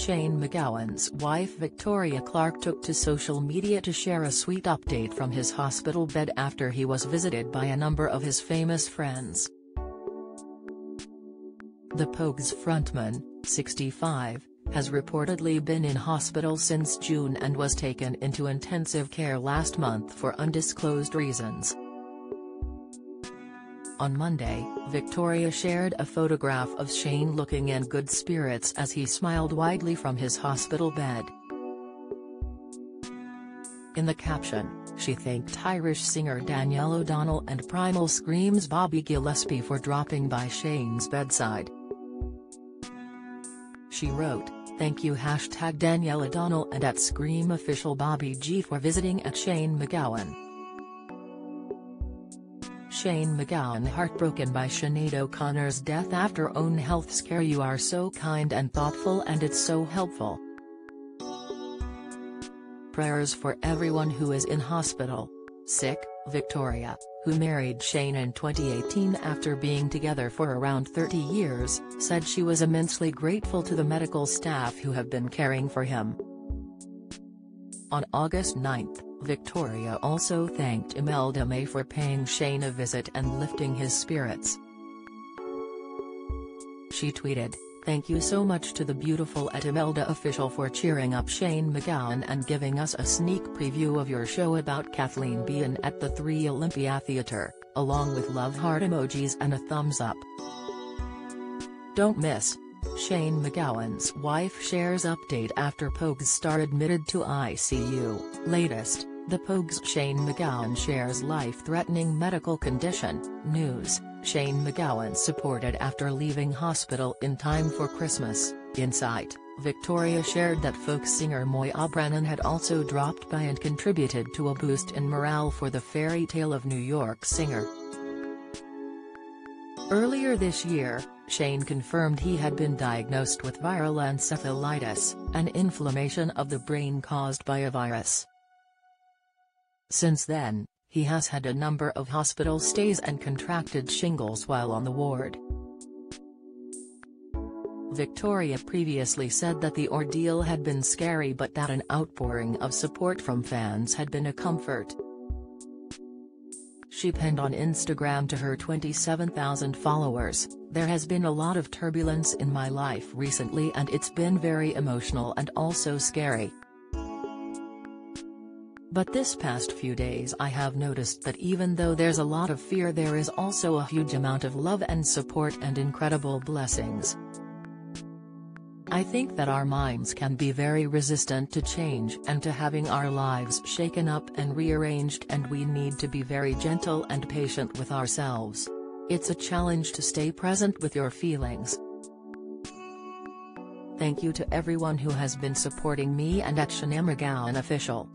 Shane MacGowan's wife Victoria Clark took to social media to share a sweet update from his hospital bed after he was visited by a number of his famous friends. The Pogues frontman, 65, has reportedly been in hospital since June and was taken into intensive care last month for undisclosed reasons. On Monday, Victoria shared a photograph of Shane looking in good spirits as he smiled widely from his hospital bed. In the caption, she thanked Irish singer Daniel O'Donnell and Primal Scream's Bobby Gillespie for dropping by Shane's bedside. She wrote, Thank you hashtag Daniel O'Donnell and at Scream official Bobby G for visiting at Shane MacGowan. Shane MacGowan heartbroken by Sinead O'Connor's death after own health scare You are so kind and thoughtful and it's so helpful. Prayers for everyone who is in hospital. Sick, Victoria, who married Shane in 2018 after being together for around 30 years, said she was immensely grateful to the medical staff who have been caring for him. On August 9, Victoria also thanked Imelda May for paying Shane a visit and lifting his spirits. She tweeted, Thank you so much to the beautiful at Imelda official for cheering up Shane MacGowan and giving us a sneak preview of your show about Kathleen Behan at the 3 Olympia Theatre, along with love heart emojis and a thumbs up. Don't miss. Shane MacGowan's wife shares update after Pogues star admitted to ICU, latest. The Pogues Shane MacGowan shares life-threatening medical condition, news, Shane MacGowan supported after leaving hospital in time for Christmas, Insight, Victoria shared that folk singer Moya Brennan had also dropped by and contributed to a boost in morale for the fairy tale of New York singer. Earlier this year, Shane confirmed he had been diagnosed with viral encephalitis, an inflammation of the brain caused by a virus. Since then, he has had a number of hospital stays and contracted shingles while on the ward. Victoria previously said that the ordeal had been scary but that an outpouring of support from fans had been a comfort. She penned on Instagram to her 27,000 followers, There has been a lot of turbulence in my life recently and it's been very emotional and also scary. But this past few days I have noticed that even though there's a lot of fear there is also a huge amount of love and support and incredible blessings. I think that our minds can be very resistant to change and to having our lives shaken up and rearranged and we need to be very gentle and patient with ourselves. It's a challenge to stay present with your feelings. Thank you to everyone who has been supporting me and at Shane MacGowan Official.